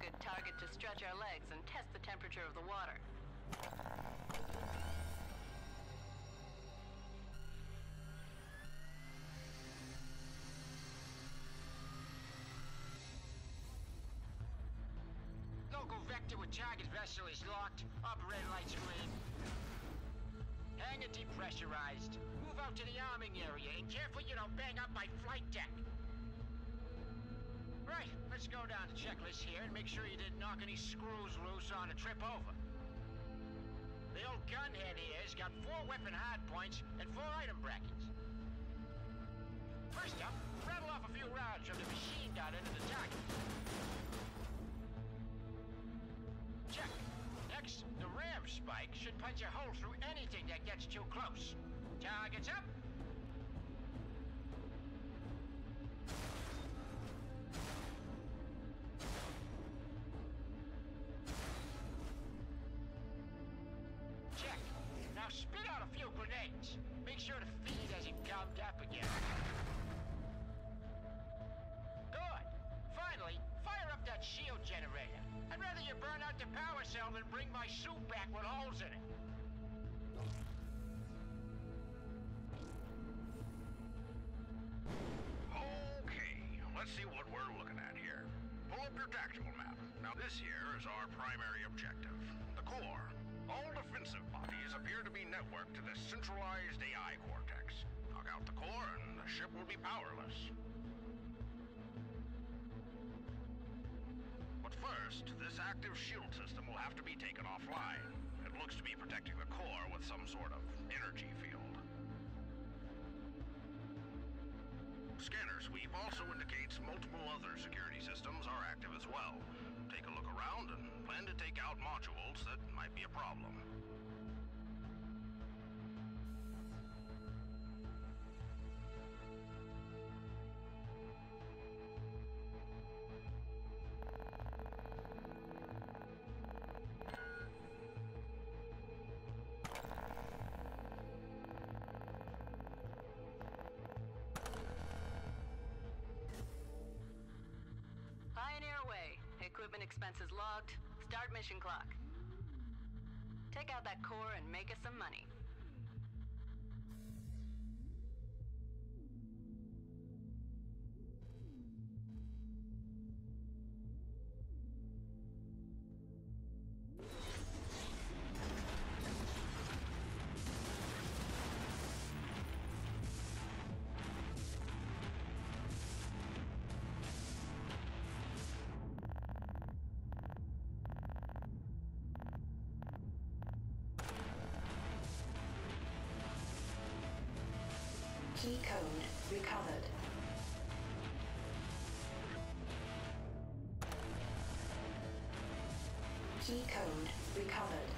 good target to stretch our legs and test the temperature of the water. Local vector with target vessel is locked. Operator lights green. Hangar depressurized. Move out to the arming area and careful you don't bang up my flight deck. Let's go down the checklist here and make sure you didn't knock any screws loose on the trip over. The old gunhead here's got four weapon hardpoints and four item brackets. First up, rattle off a few rounds from the machine gun into the target. Check. Next, the ram spike should punch a hole through anything that gets too close. Targets up. Sure the feed hasn't gummed up again. Good. Finally, fire up that shield generator. I'd rather you burn out the power cell than bring my suit back with holes in it. Okay, let's see what we're looking at here. Pull up your tactical map. Now this here is our primary objective, the core. All defensive appear to be networked to this centralized AI cortex. Knock out the core and the ship will be powerless. But first, this active shield system will have to be taken offline. It looks to be protecting the core with some sort of energy field. Scanner sweep also indicates multiple other security systems are active as well. Take a look around and plan to take out modules that might be a problem. Expenses logged. Start mission clock. Take out that core and make us some money. Key code recovered. Key code recovered.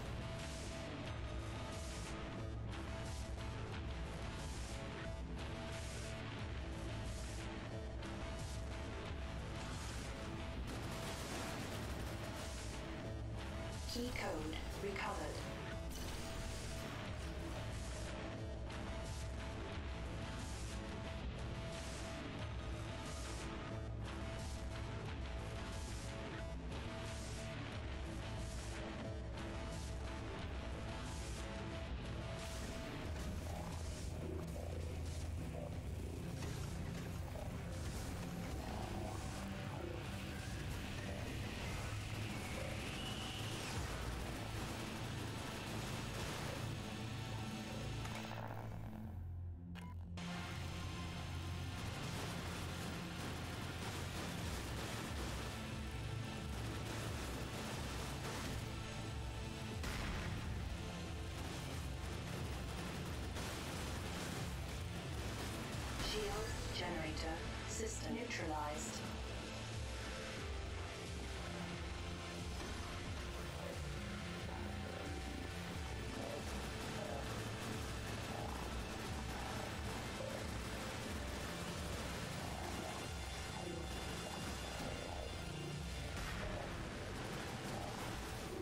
Key code system neutralized.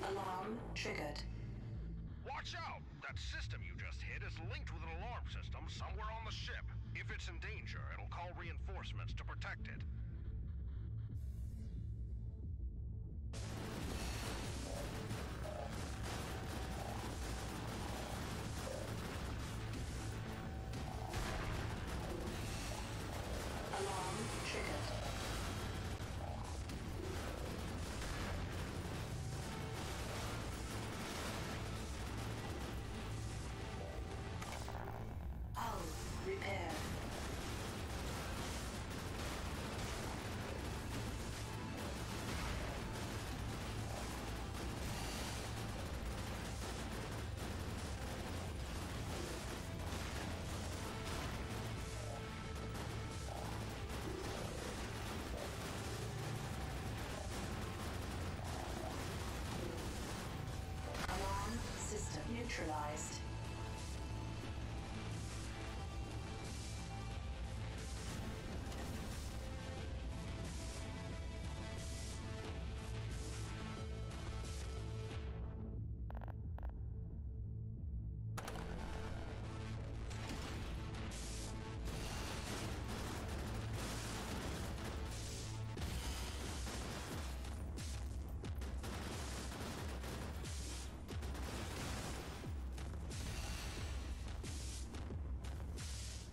Alarm triggered. Watch out! That system you just hit is linked with an alarm system somewhere on the ship. If it's in danger, it'll call reinforcements to protect it.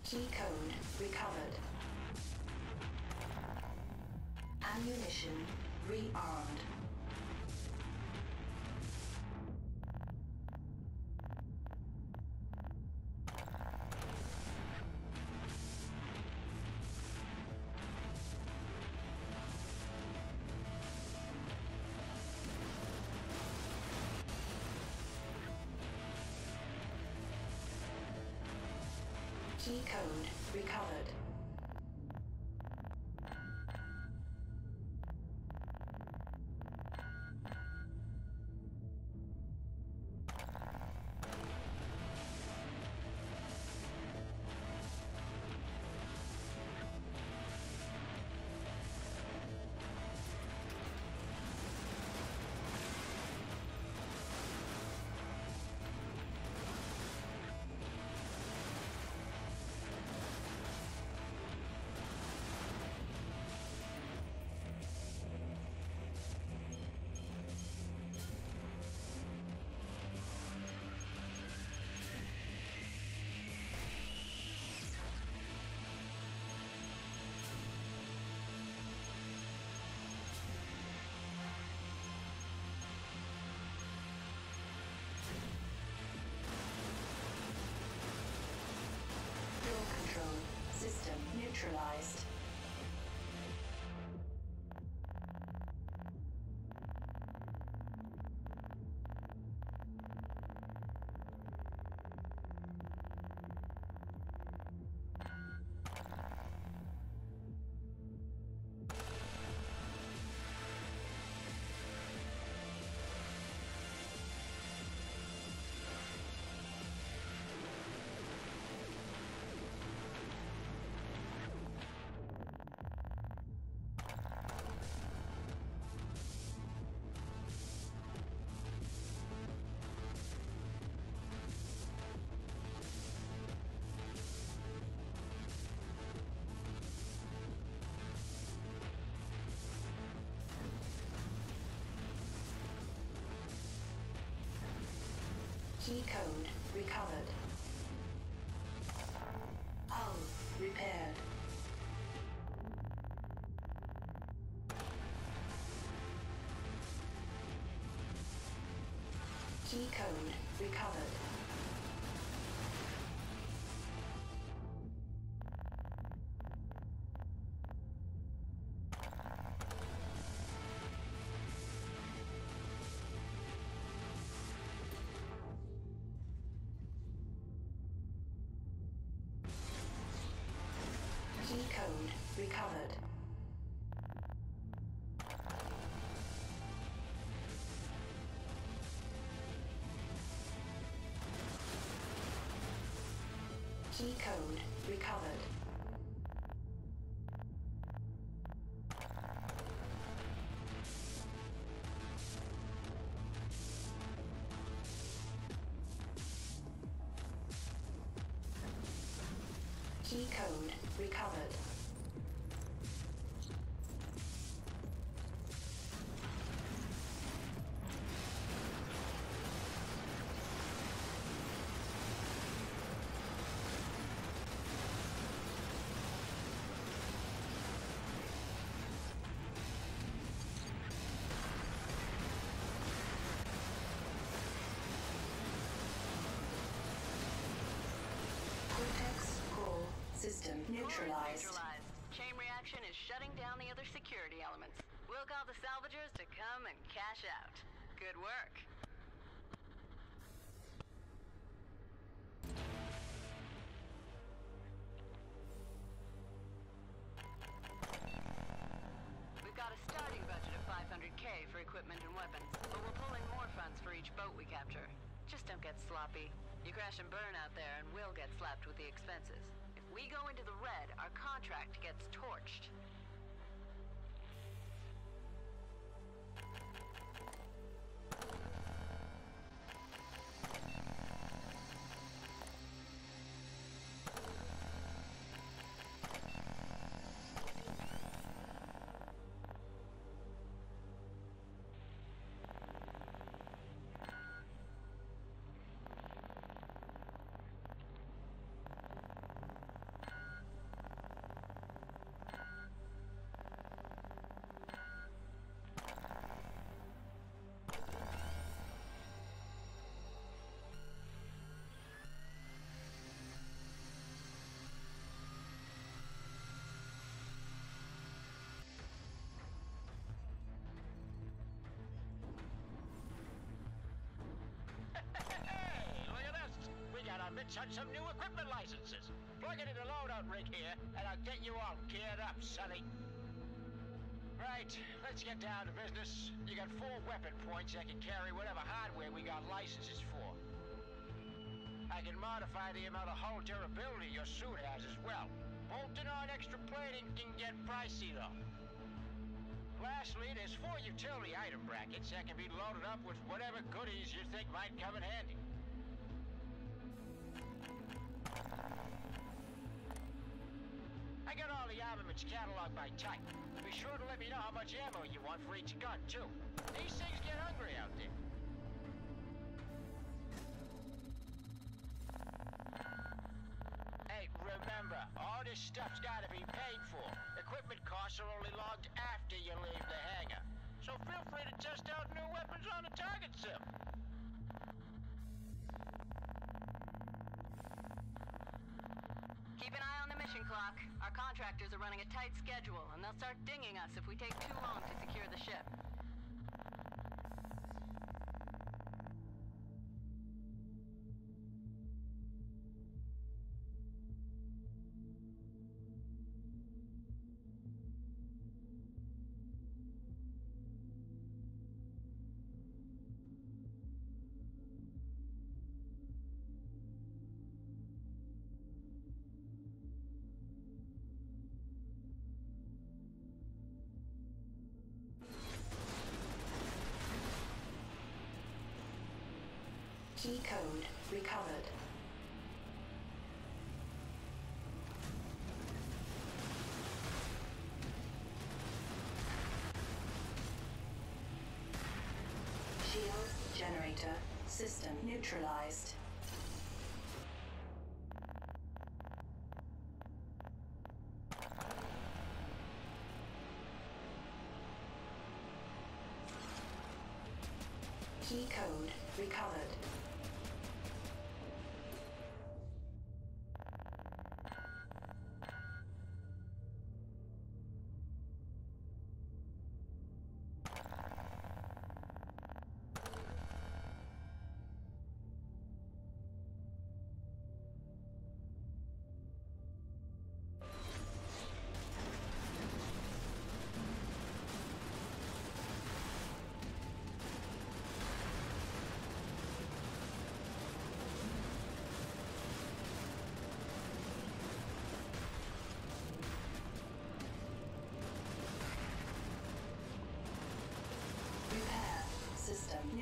Key code recovered. Ammunition rearmed. Key code recovered. Neutralized. Key code recovered. Hull repaired. Key code recovered. Key code recovered. Key code neutralized. Chain reaction is shutting down the other security elements. We'll call the salvagers to come and cash out. Good work. We've got a starting budget of 500k for equipment and weapons, but we'll pull in more funds for each boat we capture. Just don't get sloppy. You crash and burn out there, and we'll get slapped with the we go into the red, our contract gets torched. Our some new equipment licenses. Plug it in the loadout rig here, and I'll get you all geared up, sonny. Right, let's get down to business. You got four weapon points that can carry whatever hardware we got licenses for. I can modify the amount of hull durability your suit has as well. Bolting on extra plating can get pricey though. Lastly, there's four utility item brackets that can be loaded up with whatever goodies you think might come in handy. I got all the armaments cataloged by type. Be sure to let me know how much ammo you want for each gun, too. These things get hungry out there. Hey, remember, all this stuff's gotta be paid for. Equipment costs are only logged after you leave the hangar. So feel free to test out new weapons on the target sim. Keep an eye on the mission clock. Our contractors are running a tight schedule, and they'll start dinging us if we take too long to secure the ship. Key code recovered. Shield generator system neutralized. Key code recovered.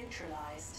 Neutralized.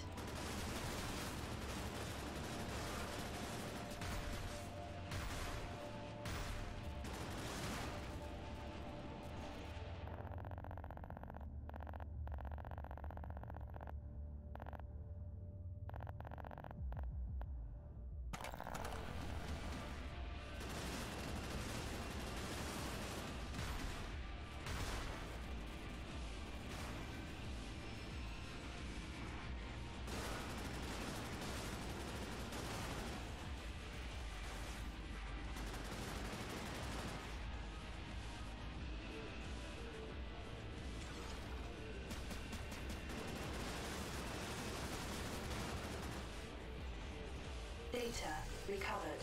Data recovered.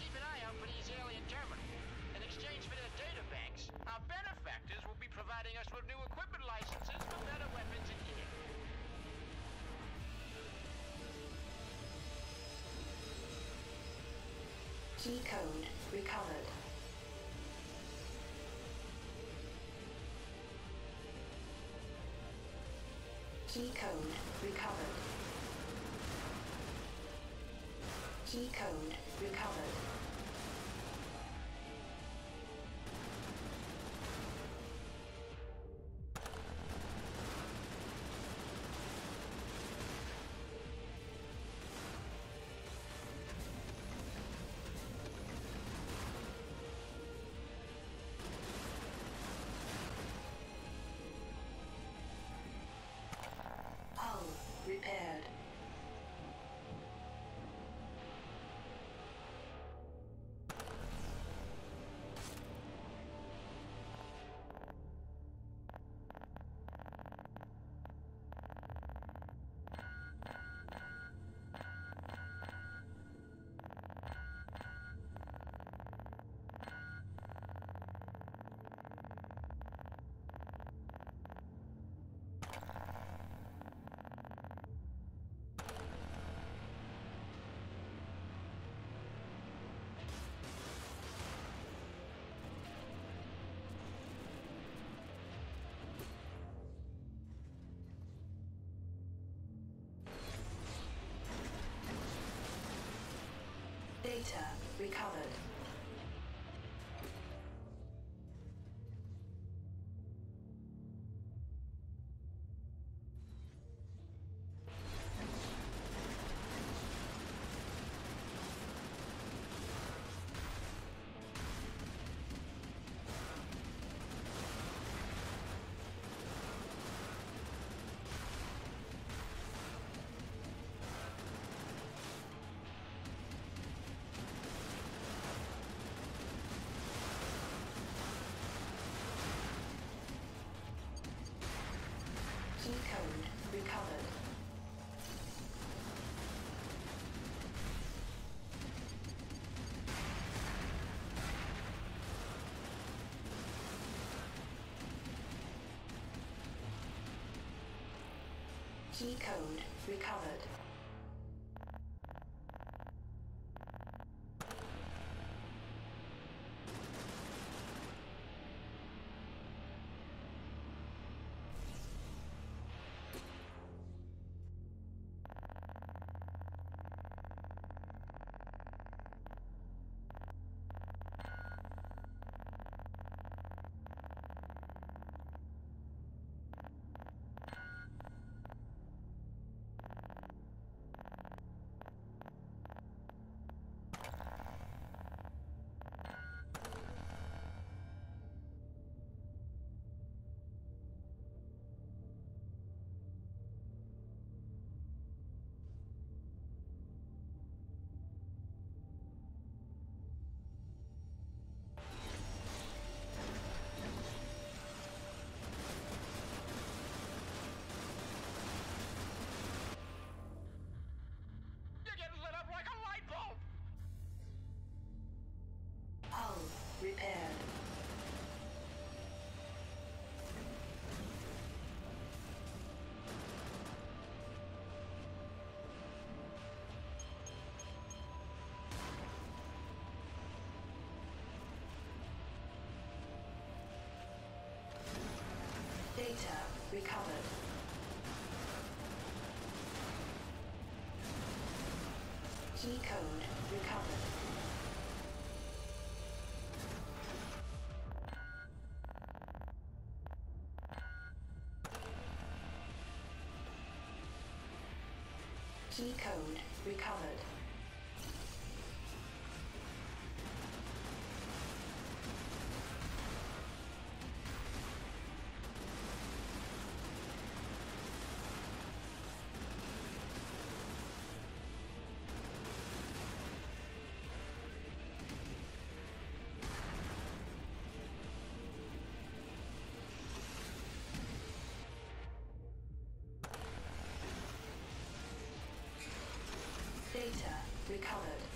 Keep an eye out for these alien terminals. In exchange for their data banks, our benefactors will be providing us with new equipment licenses for better weapons and gear. Key code recovered. Key code recovered. Key code recovered. Hull repaired. Data recovered. Key code recovered. Data recovered. Key code recovered. Key code recovered. recovered.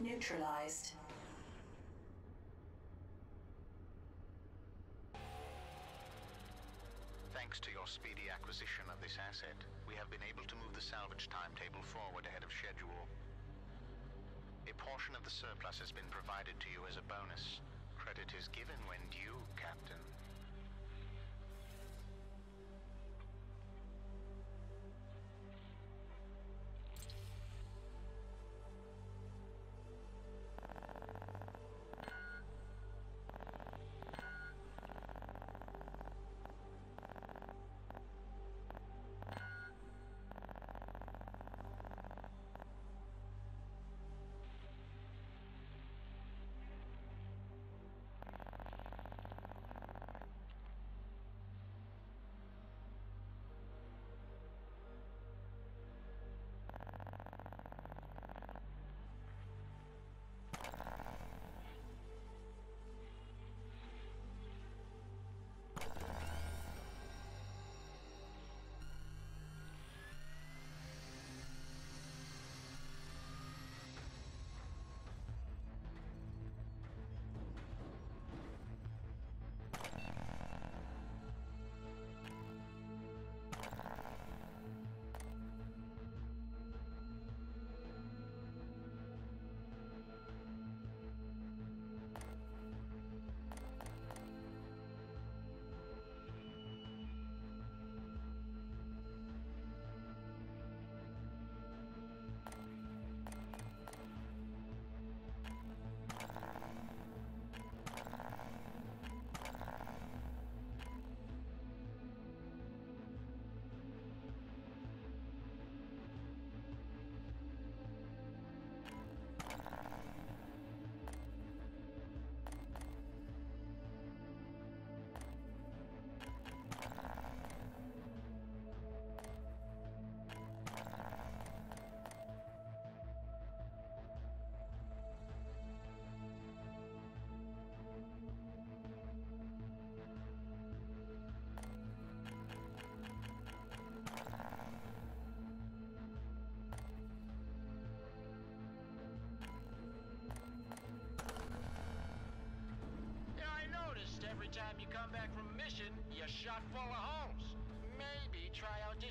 Neutralized. Thanks to your speedy acquisition of this asset, we have been able to move the salvage timetable forward ahead of schedule. A portion of the surplus has been provided to you as a bonus. Credit is given when due, Captain.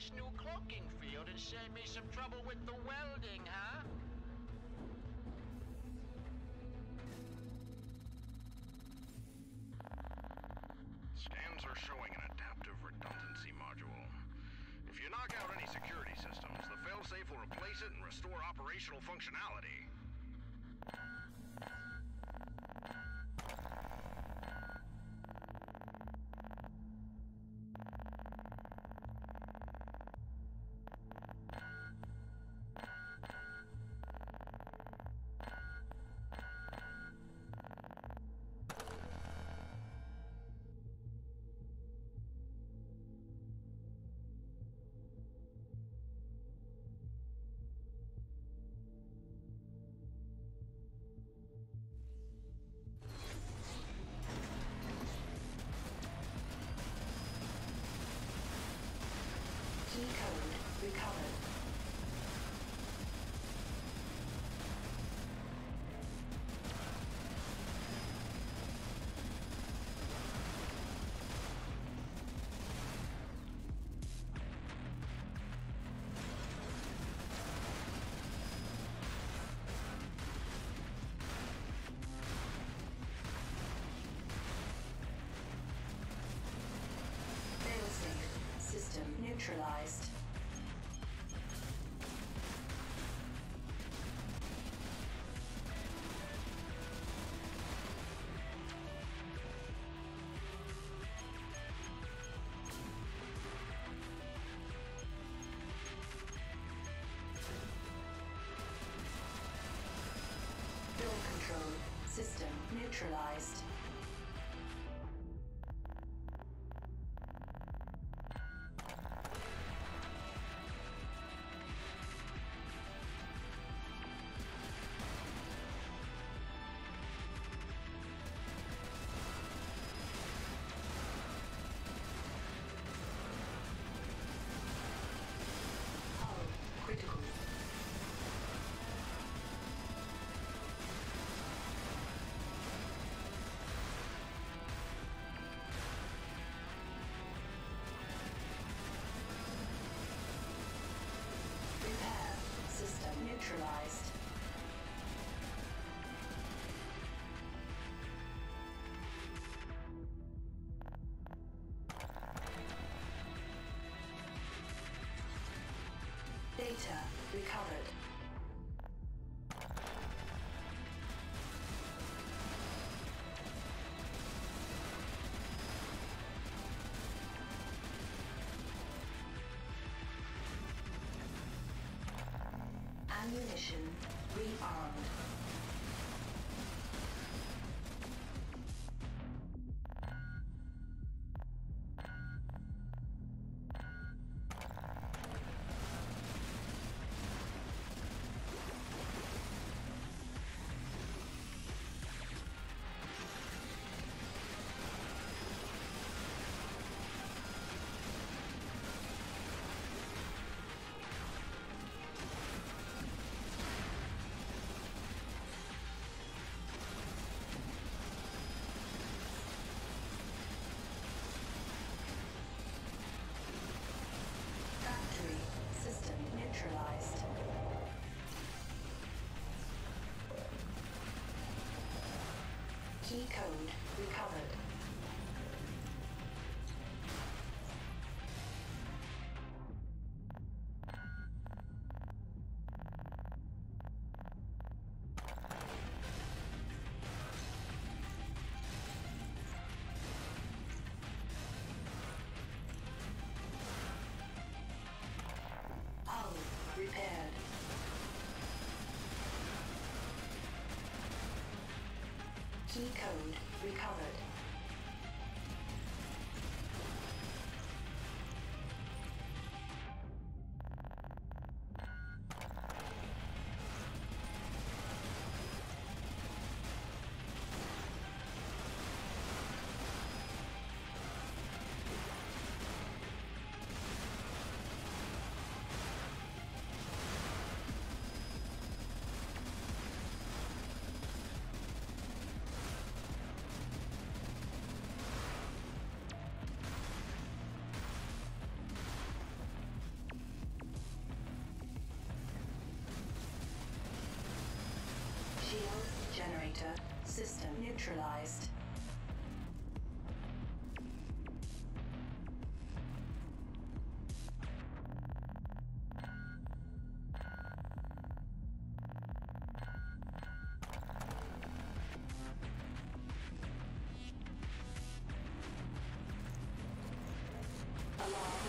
This new cloaking field and save me some trouble with the welding, huh? Scans are showing an adaptive redundancy module. If you knock out any security systems, the failsafe will replace it and restore operational functionality. Recovered. Neutralized. neutralized. Data recovered. Ammunition rearmed. Key code recovered. Key system neutralized. Alarm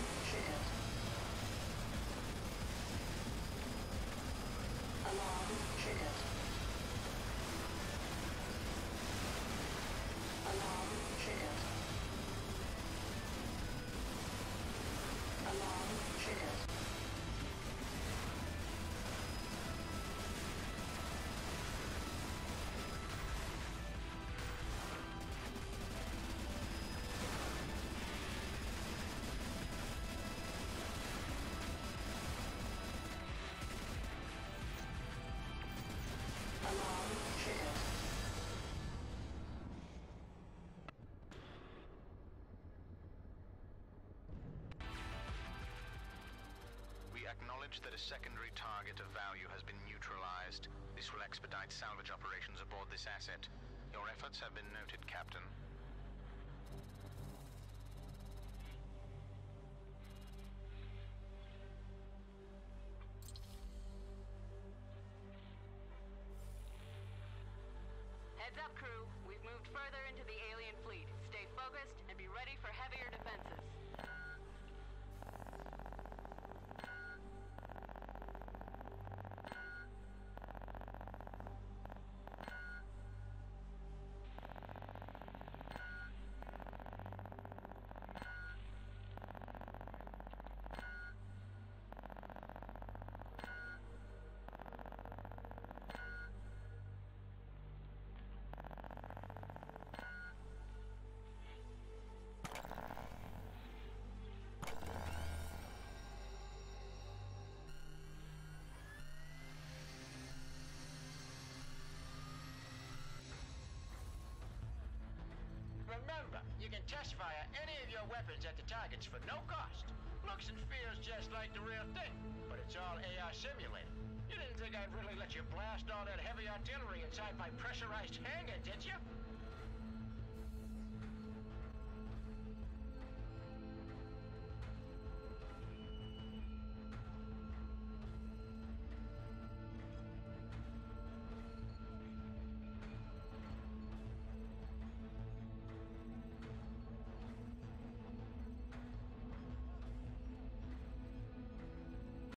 That a secondary target of value has been neutralized. This will expedite salvage operations aboard this asset. Your efforts have been noted, Captain. Can test fire any of your weapons at the targets for no cost. Looks and feels just like the real thing, but it's all AR simulated. You didn't think I'd really let you blast all that heavy artillery inside my pressurized hangar, did you?